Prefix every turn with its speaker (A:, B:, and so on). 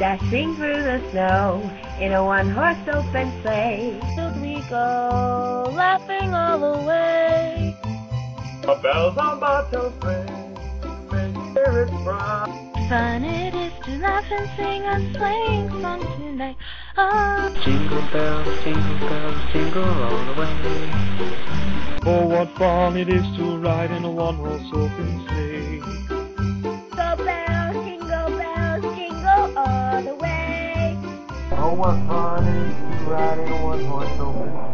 A: dashing through the snow in a one-horse open sleigh.
B: Should we go laughing all the way?
C: The bells on bobtails ring, make spirits bright.
B: Fun it is to laugh and sing a sleighing song tonight. Oh,
D: Jingle bells, jingle bells, jingle all the way.
E: Oh, what fun it is to ride in a one-horse open sleigh.
C: What fun it is to ride in a one-horse open.